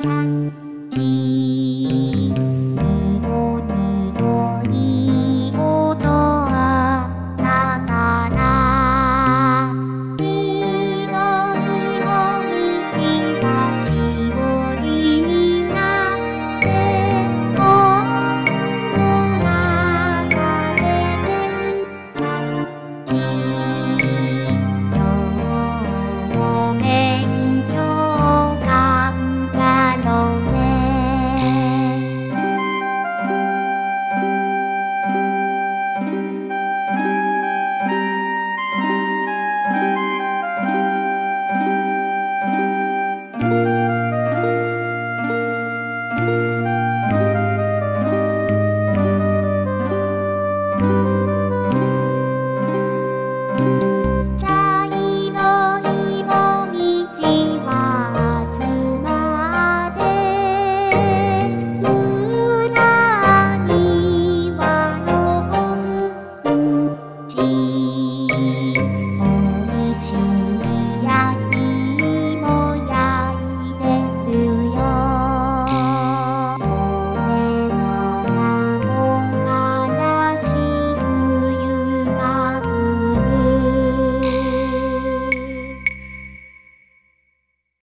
time.